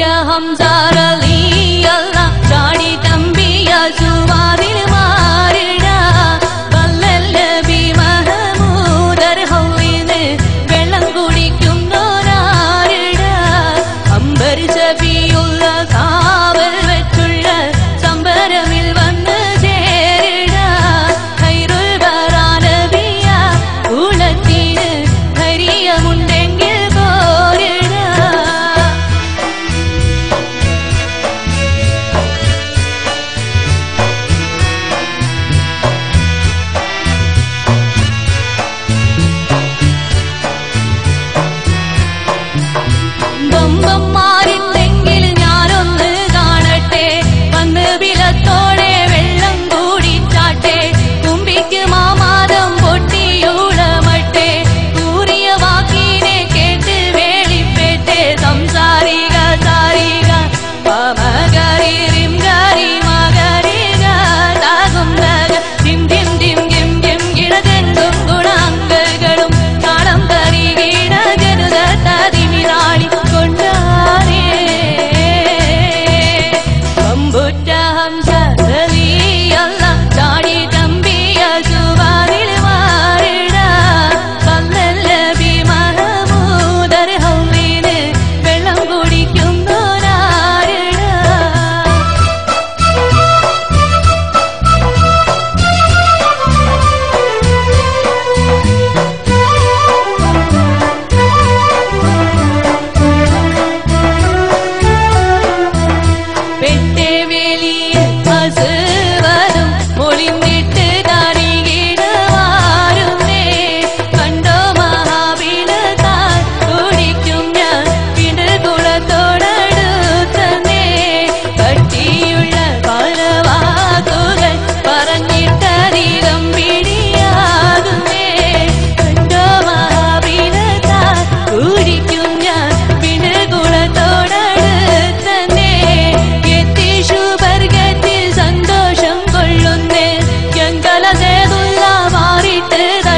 Hamzah Ali Mama yazı te da